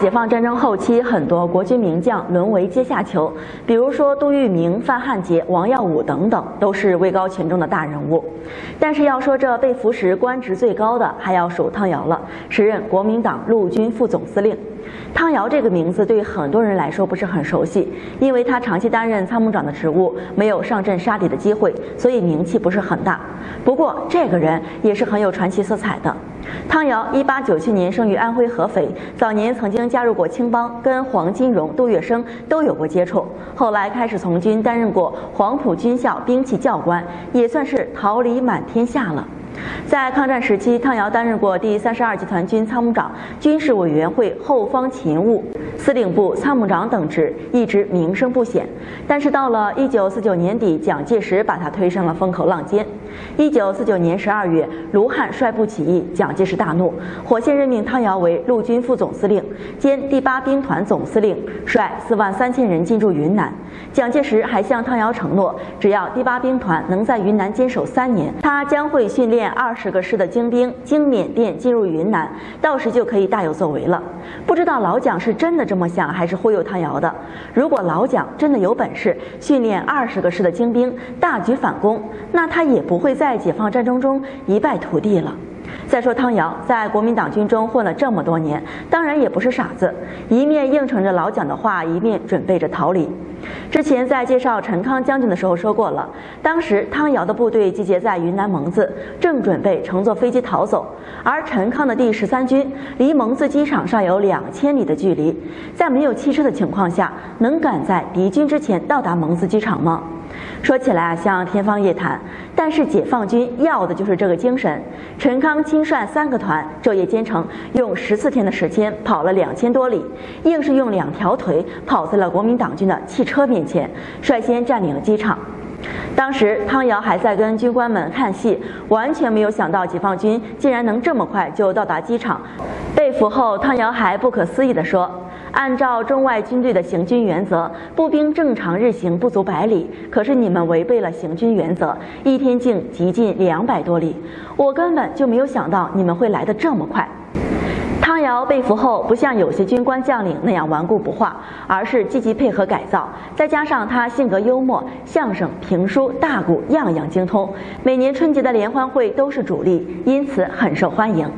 解放战争后期，很多国军名将沦为阶下囚，比如说杜聿明、范汉杰、王耀武等等，都是位高权重的大人物。但是要说这被俘时官职最高的，还要数汤瑶了，时任国民党陆军副总司令。汤瑶这个名字对于很多人来说不是很熟悉，因为他长期担任参谋长的职务，没有上阵杀敌的机会，所以名气不是很大。不过这个人也是很有传奇色彩的。汤瑶一八九七年生于安徽合肥，早年曾经加入过青帮，跟黄金荣、杜月笙都有过接触。后来开始从军，担任过黄埔军校兵器教官，也算是桃李满天下了。在抗战时期，汤瑶担任过第三十二集团军参谋长、军事委员会后方勤务、司令部参谋长等职，一直名声不显。但是到了一九四九年底，蒋介石把他推上了风口浪尖。一九四九年十二月，卢汉率部起义，蒋介石大怒，火线任命汤瑶为陆军副总司令兼第八兵团总司令，率四万三千人进驻云南。蒋介石还向汤瑶承诺，只要第八兵团能在云南坚守三年，他将会训练。二十个师的精兵经缅甸进入云南，到时就可以大有作为了。不知道老蒋是真的这么想，还是忽悠汤瑶的？如果老蒋真的有本事训练二十个师的精兵大举反攻，那他也不会在解放战争中一败涂地了。再说汤瑶在国民党军中混了这么多年，当然也不是傻子，一面应承着老蒋的话，一面准备着逃离。之前在介绍陈康将军的时候说过了，当时汤瑶的部队集结在云南蒙自，正准备乘坐飞机逃走，而陈康的第十三军离蒙自机场尚有两千里的距离，在没有汽车的情况下，能赶在敌军之前到达蒙自机场吗？说起来啊，像天方夜谭。但是解放军要的就是这个精神。陈康亲率三个团，昼夜兼程，用十四天的时间跑了两千多里，硬是用两条腿跑在了国民党军的汽车面前，率先占领了机场。当时汤瑶还在跟军官们看戏，完全没有想到解放军竟然能这么快就到达机场。被俘后，汤瑶还不可思议地说。按照中外军队的行军原则，步兵正常日行不足百里，可是你们违背了行军原则，一天竟急进两百多里。我根本就没有想到你们会来得这么快。汤瑶被俘后，不像有些军官将领那样顽固不化，而是积极配合改造。再加上他性格幽默，相声、评书、大鼓样样精通，每年春节的联欢会都是主力，因此很受欢迎。